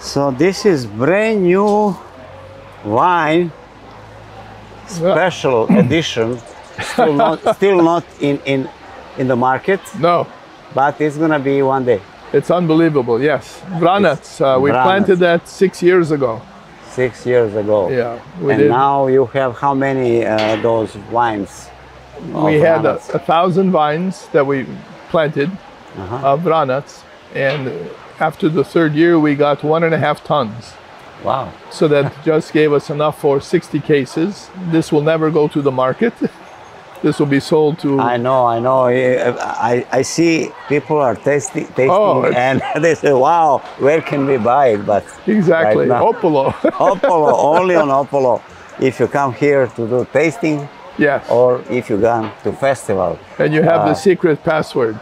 So this is brand new wine, special edition. Still not, still not in, in, in the market, No, but it's gonna be one day. it's unbelievable. Yes, Vranac. Uh, we planted that six years ago. Six years ago. Yeah, and did. now you have how many uh, those vines? we had a, a thousand vines that we planted Uh-huh. of Vranac, and after the third year, we got one and a half tons. Wow. So that just gave us enough for 60 cases. This will never go to the market. This will be sold to. I know, I know. I, I see people are tasting, tasting Oh, and they say, wow, where can we buy it? But exactly, right now- Opolo. Opolo, only on Opolo. If you come here to do tasting yes, or if you come to festival. and you have uh, the secret password.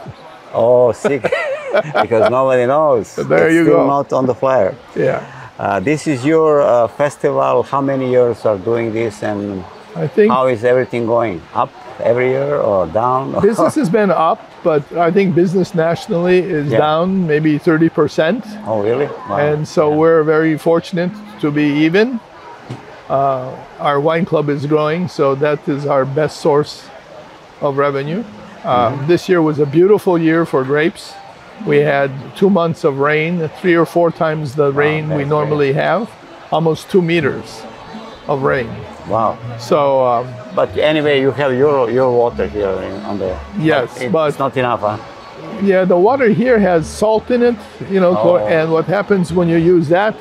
Oh, sick. because nobody knows. There it's you still go. not on the flyer. Yeah, Uh, this is your uh, festival. How many years are doing this and I think how is everything going? Up every year or down? business has been up, but I think business nationally is Yeah. down maybe 30 percent. oh, really? Wow. and so we're very fortunate to be even. Uh, our wine club is growing, so that is our best source of revenue. Uh, This year was a beautiful year for grapes. We had two months of rain, three or four times the rain we normally have, almost two meters of rain. wow. So um, But anyway, you have your your water here in, on the. Yes, it's but- it's not enough, huh? Yeah, the water here has salt in it, you know, Oh. and what happens when you use that,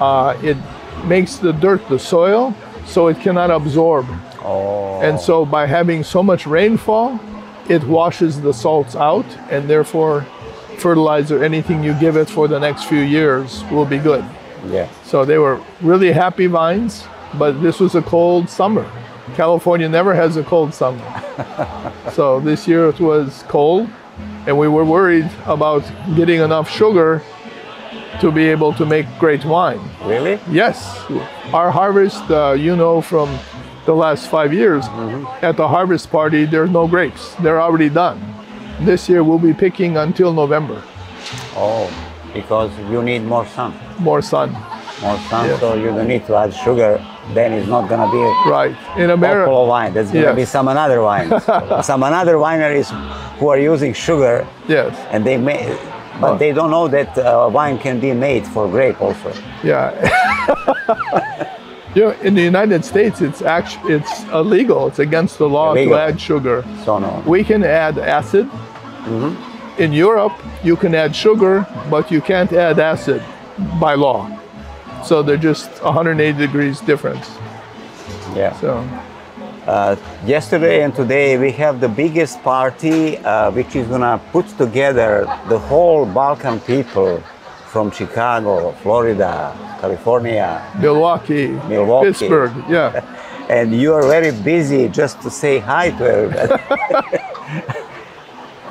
uh, it makes the dirt, the soil, so it cannot absorb. Oh. And so by having so much rainfall, it washes the salts out, and therefore, fertilizer, anything you give it for the next few years will be good. yeah. So they were really happy vines, but this was a cold summer. California never has a cold summer. so this year it was cold, and we were worried about getting enough sugar to be able to make great wine. Really? Yes, our harvest, uh, you know, from the last five years, at the harvest party, there's no grapes. They're already done. This year we'll be picking until November. Oh, because you need more sun. More sun. More sun, so you don't need to add sugar. Then it's not gonna be a Right. In America. Wine. There's gonna Yes. be some another wine. some another wineries who are using sugar Yes. and they may, but Oh. they don't know that uh, wine can be made for grape also. Yeah. you know, in the United States, it's actually it's illegal. It's against the law Illegal. to add sugar. So no. We can add acid. Mm-hmm. In Europe, you can add sugar, but you can't add acid by law. So they're just 180 degrees difference. Yeah. So Uh, yesterday and today we have the biggest party uh, which is gonna put together the whole Balkan people from Chicago, Florida, California, Milwaukee, Milwaukee. Pittsburgh, yeah. and you are very busy just to say hi to everybody.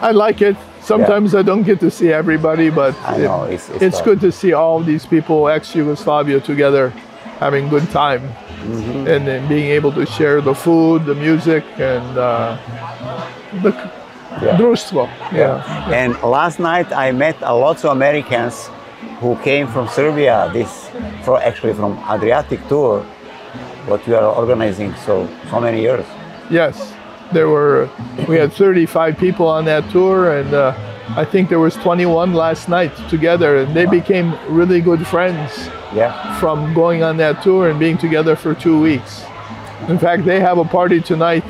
I like it. Sometimes I don't get to see everybody, but I know, it's- it's it's good to see all these people ex-Yugoslavia together, having good time, Mm-hmm. and then being able to share the food, the music, and uh, the Yeah. društvo. Yeah. And last night I met a lots of Americans who came from Serbia. This, for actually from Adriatic tour, what we are organizing so so many years. Yes, there were. We had 35 people on that tour, and uh, I think there was 21 last night together, and they became really good friends. Yeah. from going on that tour and being together for two weeks. In fact, they have a party tonight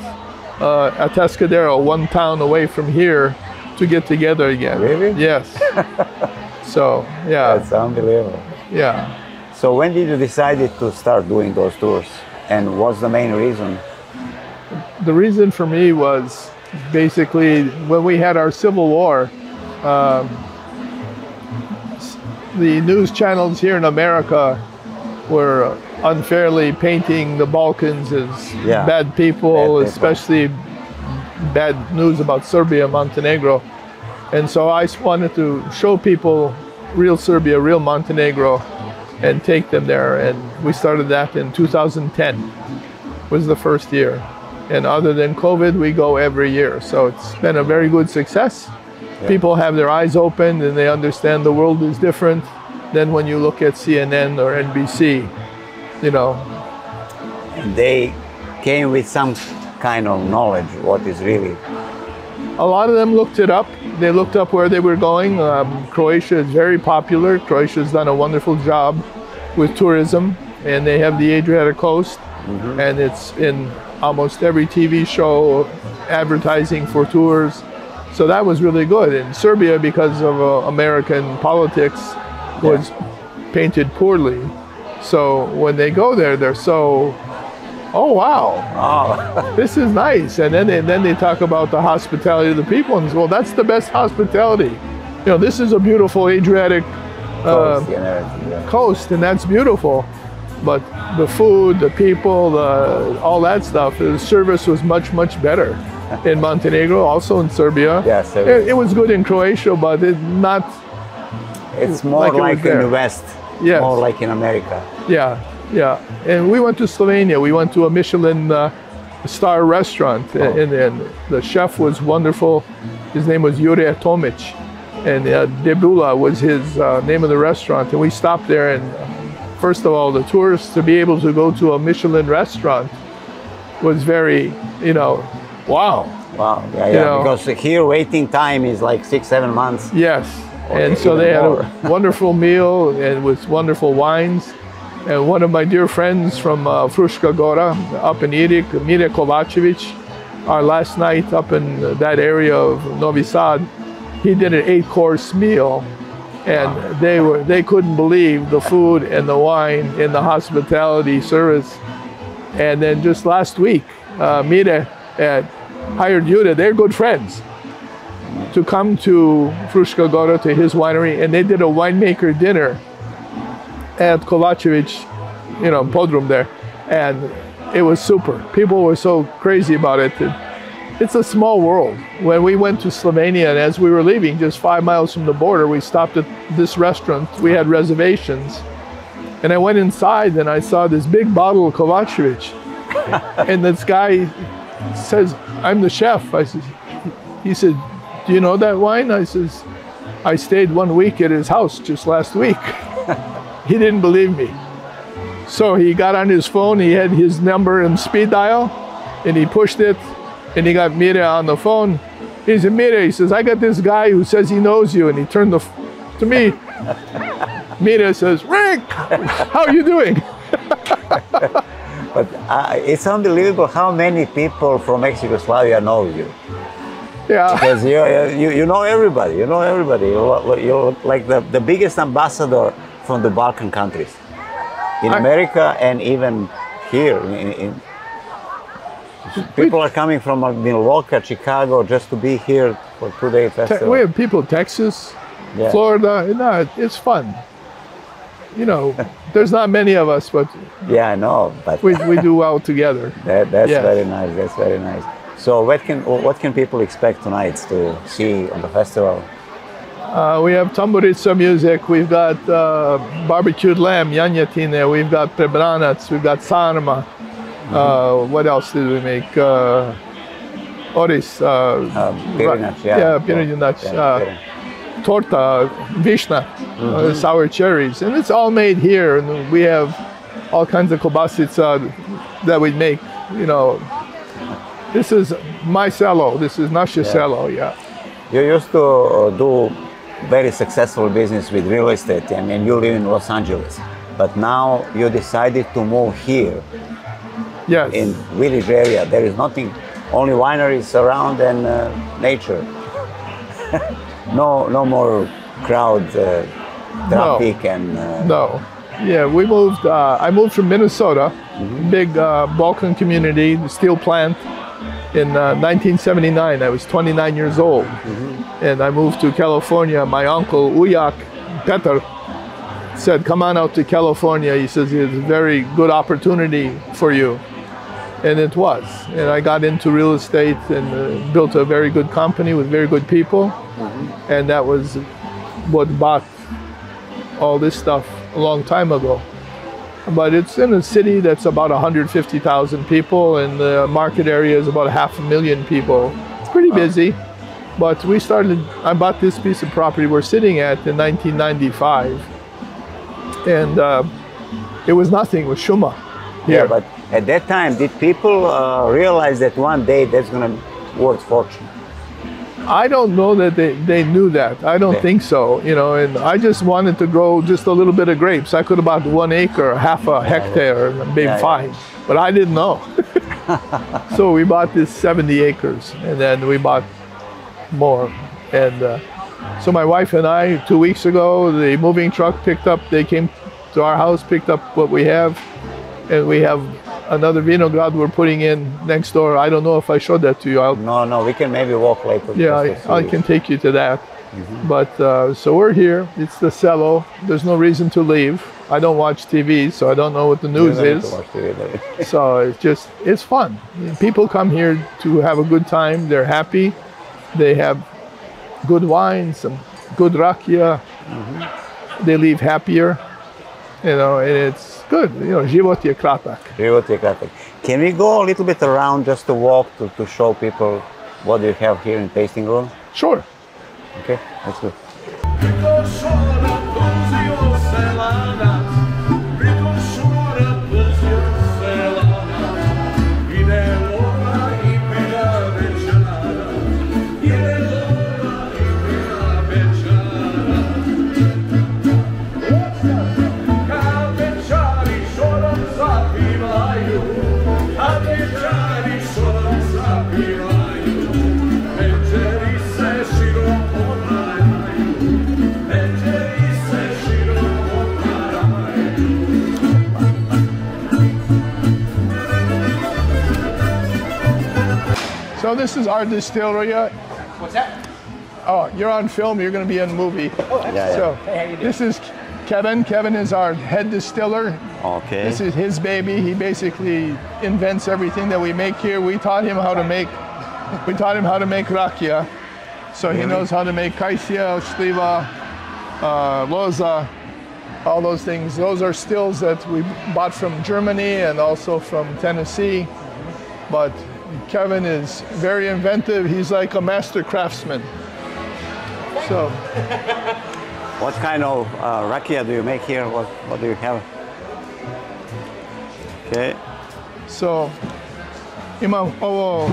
uh, at Atascadero, one town away from here, to get together again. Really? Yes. so yeah, That's unbelievable. yeah. So when did you decide to start doing those tours? And what's the main reason? The reason for me was basically when we had our civil war. Um, the news channels here in America were unfairly painting the Balkans as Yeah. bad people, Bad people. especially bad news about Serbia, Montenegro. And so I wanted to show people real Serbia, real Montenegro, and take them there. And we started that in 2010 was the first year. And other than COVID, we go every year. So it's been a very good success. People have their eyes opened and they understand the world is different. than when you look at CNN or NBC. You know, They came with some kind of knowledge what is really. a lot of them looked it up. They looked up where they were going. Um, Croatia is very popular. Croatia's done a wonderful job with tourism, and they have the Adriatic coast, and it's in almost every TV show advertising for tours. So that was really good. And Serbia, because of uh, American politics, was painted poorly. So when they go there, they're so, oh wow, Oh, this is nice. And then they, then they talk about the hospitality of the people, and well, that's the best hospitality. You know, this is a beautiful Adriatic uh, coast everything. yeah. coast, and that's beautiful. But the food, the people, the, all that stuff, the service was much much better in Montenegro, also in Serbia. Yeah, Serbia. It, it was good in Croatia, but it not. It's more Like it like, in the West. Yes. More like in America. Yeah, yeah. And we went to Slovenia. We went to a Michelin uh, star restaurant, and, and the chef was wonderful. His name was Jure Tomic, and uh, Debula was his uh, name of the restaurant. And we stopped there, and first of all, the tourists to be able to go to a Michelin restaurant was very, you know, wow. Wow. Yeah, yeah. know. Because here waiting time is like six, seven months. Yes. And so even they had a wonderful meal and with wonderful wines. And one of my dear friends from uh, Fruška Gora up in Irig, Mire Kovacevic, our last night up in that area of Novi Sad, he did an eight course meal. And they were they couldn't believe the food and the wine and the hospitality service. And then just last week, uh, Mire had hired Yuda, they're good friends to come to Fruška Gora to his winery, and they did a winemaker dinner at Kovacevic, you know, Podrum there, and it was super. People were so crazy about. It- It's a small world. When we went to Slovenia, and as we were leaving, just five miles from the border, we stopped at this restaurant. We had reservations, and I went inside, and I saw this big bottle of Kovacevic, and this guy says, "I'm the chef." I said, he said, Do you know that wine? I says, I stayed one week at his house just last week. he didn't believe me. So he got on his phone, he had his number in speed dial, and he pushed it, and he got Mira on the phone. He said, Mira, he says, I got this guy who says he knows you, and he turned the f- to me. Mira says, Rick, how are you doing? But uh, it's unbelievable how many people from ex-Yugoslavia know you. Yeah. Because you, you, you know everybody. You know everybody. You're, you're like the, the biggest ambassador from the Balkan countries. In I- America and even here. In, in, people are coming from uh, Milwaukee, Chicago, just to be here for two-day Te- festival. we have people Texas, Yeah. Florida. No, it's fun. You know, there's not many of us, but Yeah, I know, but we, we do well together. that, that's Yeah. very nice. That's very nice. So, what can what can people expect tonight to see on the festival? Uh, we have tamburica music. We've got uh, barbecued lamb, janjetine. We've got prebranac. We've got sarma. Uh, what else did we make? Uh, oris. Uh, pirinač, yeah. yeah, pirinač, Yeah, uh, torta, vishna, uh, sour cherries, and it's all made here. And we have all kinds of kobasica that we make. You know, this is my selo. This is naše selo. Yeah. You used to do very successful business with real estate, I mean, you live in Los Angeles, but now you decided to move here Yes. in village area. There is nothing, only wineries around and uh, nature. no, no more crowd, uh, traffic, and uh, No. Yeah, we moved. Uh, I moved from Minnesota, big uh, Balkan community, steel plant, in uh, 1979. I was 29 years old, and I moved to California. My uncle Ujak Petar said, "Come on out to California." He says it's a very good opportunity for you, and it was. And I got into real estate and uh, built a very good company with very good people, and that was what bought all this stuff a long time ago. But it's in a city that's about 150,000 people, and the market area is about half a million people. It's pretty busy. But we started, I bought this piece of property we're sitting at in 1995. and uh, it was nothing. It was shuma. Yeah, but at that time, did people uh, realize that one day that's gonna worth fortune? I don't know that they, they knew that. I don't Yeah. think so. You know, and I just wanted to grow just a little bit of grapes. I could have bought one acre, half a hectare, and been Yeah, yeah. fine. But I didn't know. so we bought this 70 acres, and then we bought more. And uh, so my wife and I, two weeks ago, the moving truck picked up. They came to our house, picked up what we have, and we have another vinograd we're putting in next door. I don't know if I showed that to you. I'll No, no, we can maybe walk later. yeah, I, I can take you to that. Mm-hmm. But uh, so we're here. It's the selo. There's no reason to leave. I don't watch TV, so I don't know what the news is. TV, So it's just it's fun. People come here to have a good time. They're happy. They have good wine, some good rakia. Mm-hmm. They leave happier. You know, and it's good. You know, život je kratak. Život je kratak. Can we go a little bit around just to walk to, to show people what you have here in tasting room? Sure. Okay, let's go. So this is our distillery. What's that? Oh, you're on film. You're going to be in the movie. Yeah, yeah. So Hey, how you doing? this is Kevin. Kevin is our head distiller. Okay. This is his baby. He basically invents everything that we make here. We taught him how to make. We taught him how to make rakia, so he knows how to make kaisia, shliva, uh, loza, all those things. Those are stills that we bought from Germany and also from Tennessee. But Kevin is very inventive. He's like a master craftsman. So What kind of uh, rakia do you make here? What, what do you have? Okay. So, Imam, oh,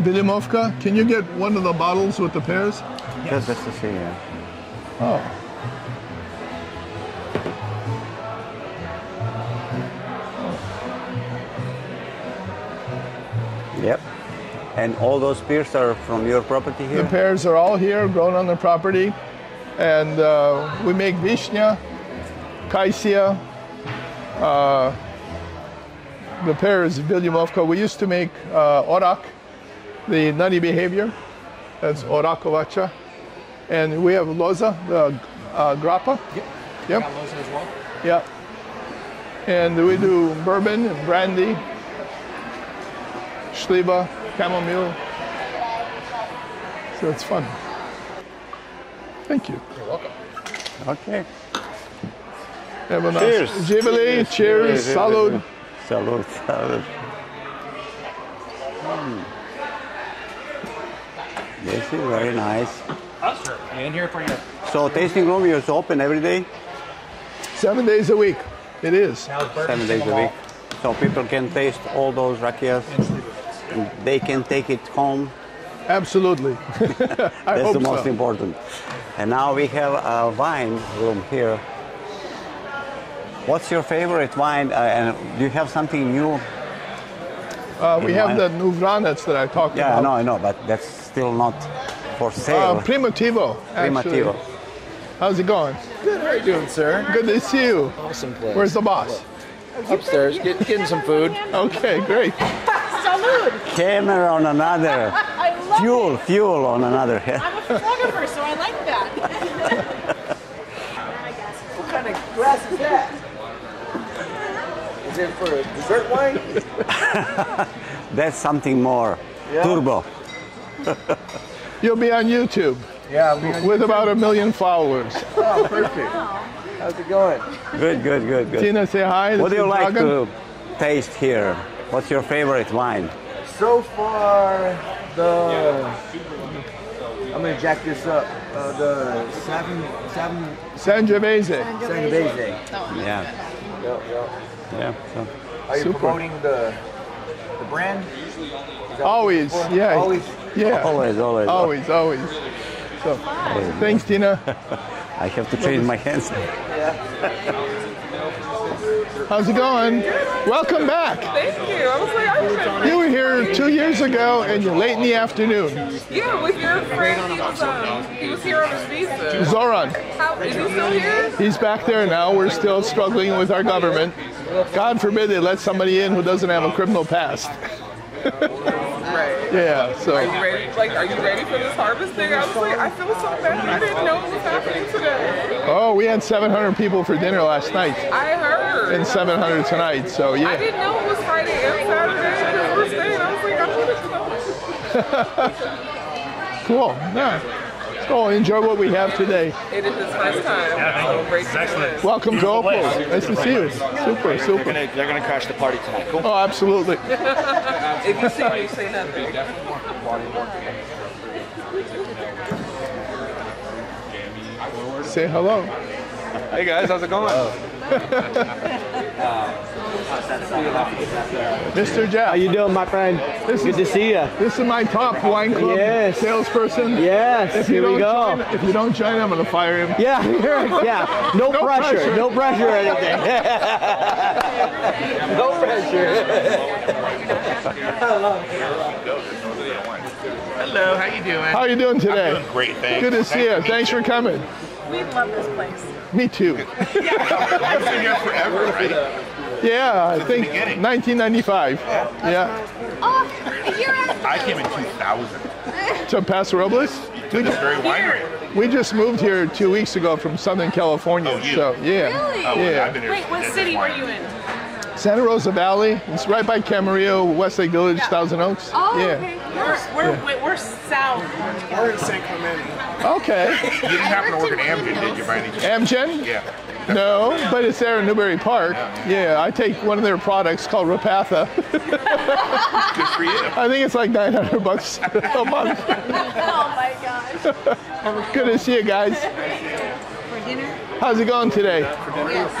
Viljamovka, can you get one of the bottles with the pears? Just, just to see. Yeah. Oh. Yep. And all those pears are from your property here? The pears are all here, grown on the property. And uh, we make vishnya, kaisia. Uh, the pear is Viljamovka. We used to make uh, orak, the nutty behavior. That's orakovacha. And we have loza, the uh, grappa. Yep. Yep. Got Loza as well. Yeah. And we do bourbon and brandy, shliba, chamomile. So it's fun. Thank you. You're welcome. Okay. Have a nice Cheers. Jubilee. Cheers. Salud. Salud. Salud. Mm. This is very nice. Sure. In here for you. So tasting room is open every day, Seven days a week. It is. Now it's bourbon seven days a from week. So people can taste all those rakias. And They can take it home. Absolutely. I That's hope the most so. important. And now we have a wine room here. What's your favorite wine? Uh, and do you have something new? Uh, we have wine? the new Vranac that I talked Yeah, I know, I know, but that's still not for Uh, sale. Primitivo. actually. Primitivo. How's it going? Good. How are you doing, sir? Good to see you. Awesome place. Where's the boss? upstairs? Get, getting some food. Okay, great. Salud! Camera on another. I love Fuel, it. fuel on another. I'm a photographer, so I like that. What kind of glass is that? Is it for a dessert wine? That's something more. Yeah. Turbo. You'll be on YouTube Yeah. We, with about a million followers. oh, perfect. How's it going? Good, good, good, good. Tina, say hi. What do you like Dragan. to taste here? What's your favorite wine? So far, the I'm gonna jack this up. Uh, the seven, seven, Sangiovese. Sangiovese. Yeah, Yep, yep. yeah. So. Are you Super. promoting the the brand? Always, what- yeah. Always. Yeah. Always, always. Always, always. So, thanks, Tina. I have to change my hands. How's it going? Welcome back. Thank you. I was like, I'm trying You were here two years ago, and you're late in the afternoon. Yeah, with your friend. He was, um, he was here on his visa. Zoran, How, is he still here? he's back there now. We're still struggling with our government. God forbid they let somebody in who doesn't have a criminal past. Right. Yeah, so. Are you ready? Like, are you ready for this harvest thing? I was like, I feel so bad. I didn't know it was happening today. Oh, we had 700 people for dinner last night, I heard. And 700 tonight. So yeah. I didn't know it was Friday and Saturday because we're staying. I was like, I wanted to know. cool. Yeah. So enjoy what we have today. It is his first time. Yeah, so great to this. Welcome to Opolo. Nice to see you. Super, super. They're gonna crash the party tonight. Cool. Oh, absolutely. If you see me, say nothing. Say hello. Hey guys, how's it going? Mr. Jeff. How you doing, my friend? This Good is, to see you. this is my top wine club Yes. salesperson. Yes, If you here we don't go. Join, if you don't join, I'm going to fire him. Yeah, yeah. No, No pressure. pressure. No pressure or anything. no pressure. Hello, how you doing? How are you doing today? Doing great, thanks. Good to see you. Thanks for coming. We love this place. Me too. You've been here forever, right? Yeah, I think beginning. 1995. Yeah. Oh, you're at I came in 2000. To Paso Robles. To the very winery. We just moved here two weeks ago from Southern California. Oh, you? So yeah, Really? Oh, yeah. I've been here. Wait, what city were you in? Santa Rosa Valley. It's right by Camarillo, Westlake Village, Thousand Oaks. Oh, yeah. okay. We're, we're, we're, we're south. We're in San Clemente. Okay. You didn't happen to work at Amgen, did you, by any chance? Amgen? Yeah. No, but it's there in Newbury Park. Yeah, I take one of their products called Repatha. Good for you. I think it's like 900 bucks a month. Oh my gosh. Good to see you guys. For dinner? How's it going today?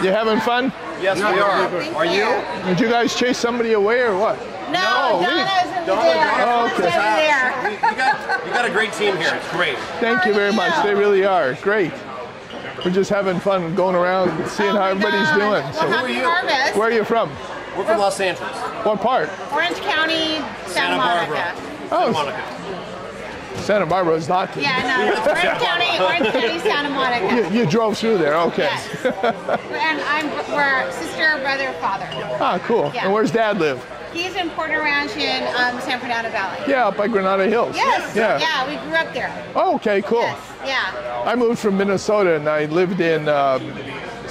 You having fun? Yes, we are. Are you? Did you guys chase somebody away or what? No, we- Donna's in there. Oh, okay. there. You got, you got a great team here. It's great. Thank you very much. They really are. Great. We're just having fun going around and seeing Oh how everybody's gosh. doing. Well, So, happy harvest. where are you from? We're from Los Angeles. What part? Orange County, Santa, Monica. Oh, Monica. Santa Barbara is not. Yeah, no, Orange County, Orange County, Santa Monica. You, you drove through there. Okay. Yes. and I'm we're sister, brother, father. Ah, cool. Yeah. And where's Dad live? He's in Porter Ranch in um, San Fernando Valley. Yeah, up by Granada Hills. Yes. Yeah. Yeah, we grew up there. Oh, okay, cool. Yes. Yeah. I moved from Minnesota and I lived in um,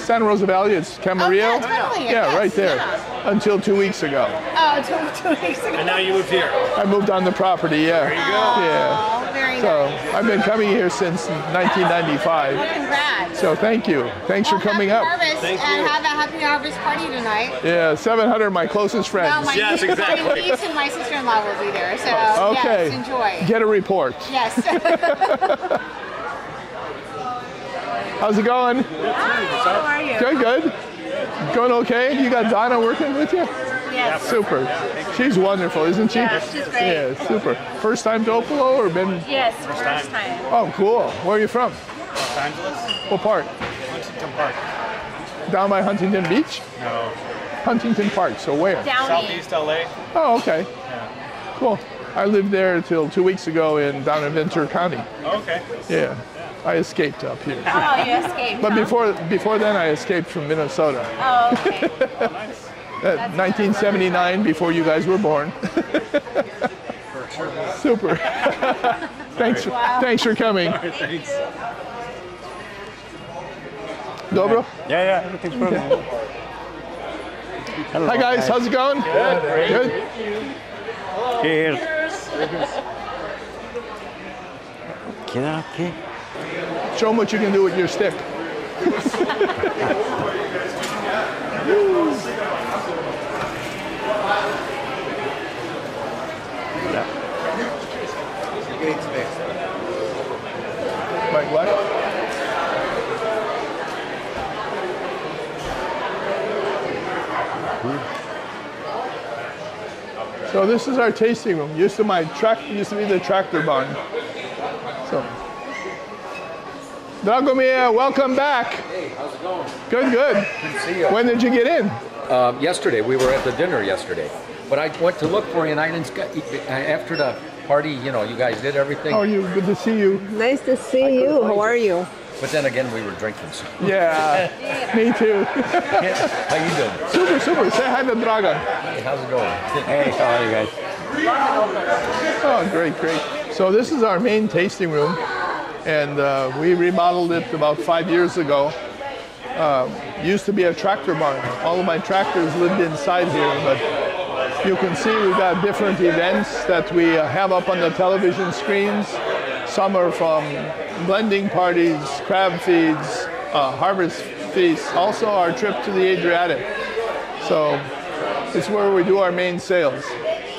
Santa Rosa Valley. It's Camarillo. Oh, yeah, totally. Yeah, Yes, right there. yeah. Until two weeks ago. Oh, two, two weeks ago. And now you moved here. I moved on the property. Yeah. There you go. Oh, yeah. Oh, very So nice. I've been coming here since 1995. Congrats. So thank you. Thanks for coming happy up. Harvest, and have a happy harvest party tonight. Yeah, 700 my closest friends. Well, my, Yes, exactly. my niece and my sister-in-law will be there, so okay. yes, enjoy. Get a report. yes. How's it going? How are you? Good, good. Going okay? You got Donna working with you? Yes. Super. She's wonderful, isn't she? Yeah, she's great. Yeah, super. First time to Opolo or been? Yes, first time. Oh, cool. Where are you from? Los Angeles? What part? Huntington Park. Down by Huntington Beach? No. Huntington Park. So where? Downey. LA. Oh, okay. Yeah. Cool. I lived there until two weeks ago in down in Ventura County. Okay. Yeah. I escaped up here. Oh, you escaped. But huh? before before then, I escaped from Minnesota. Oh, okay. Uh, 1979, before you guys were born. Super. thanks, thanks for coming. Thanks. Dobro? Yeah, yeah, everything's perfect. Hello, Hi guys, how's it going? Good. Good. Cheers. Can I, okay. Show them what you can do with your stick. My what? So this is our tasting room. Used to my track used to be the tractor barn. So Dragomir, welcome back. Hey, how's it going? Good, good. Good to see you. When did you get in? Um, yesterday, we were at the dinner yesterday. But I went to look for you and I didn't, get- after the party, you know, you guys did everything. How are you? Good to see you. Nice to see you. How are you? But then again, we were drinking. So. Yeah, me too. How you doing? super, super. Say hi to Dragan. Hey, how's it going? Hey, how are you guys? Oh, great, great. So this is our main tasting room, and uh, we remodeled it about five years ago. Uh, used to be a tractor barn. All of my tractors lived inside here, but you can see we've got different events that we uh, have up on the television screens. Some are from blending parties, crab feeds, uh, harvest feasts, also our trip to the Adriatic. So it's where we do our main sales.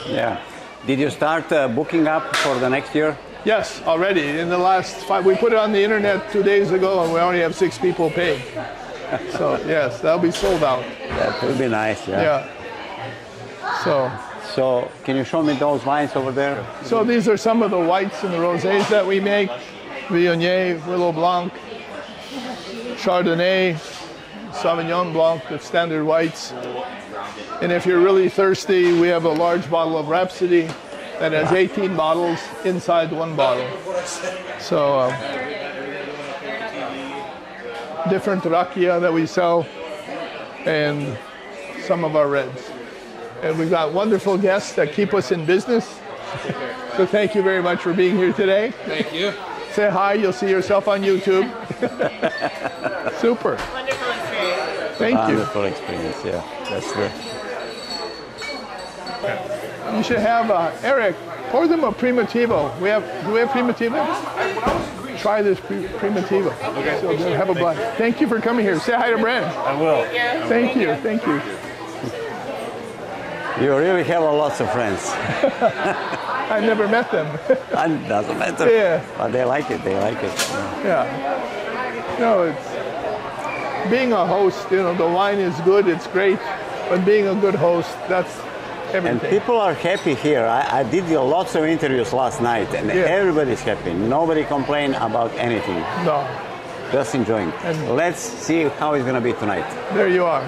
Yeah. Did you start uh, booking up for the next year? Yes, already. In the last five, we put it on the internet two days ago, and we only have six people paid. So yes, that'll be sold out. That would be nice. Yeah. Yeah. So, So, can you show me those wines over there? so these are some of the whites and the rosés that we make: Viognier, Willow Blanc, Chardonnay, Sauvignon Blanc, the standard whites. And if you're really thirsty, we have a large bottle of Rhapsody that has 18 bottles inside one bottle. So, um, different rakia that we sell, and some of our reds. And we've got wonderful guests that keep us in business. So thank you very much for being here today. Thank you. Say hi, you'll see yourself on YouTube. Super. Wonderful experience. Thank you. Wonderful experience. Yeah, that's good. You should have uh, Eric pour them a Primitivo. We have do we have Primitivo? Try this pre- Primitivo. Okay. So have a blast. Thank you for coming here. Say hi to Brand. I will. Thank you. Thank you. You really have a lots of friends. I never met them. and doesn't matter. Yeah. But they like it. They like it. Yeah. yeah. No, it's being a host. You know, the wine is good. It's great, but being a good host, that's everything. And people are happy here. I, I did lots of interviews last night, and Yeah. everybody's happy. Nobody complained about anything. no, Just enjoying. And- Let's see how it's gonna be tonight. there you are.